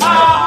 Ah!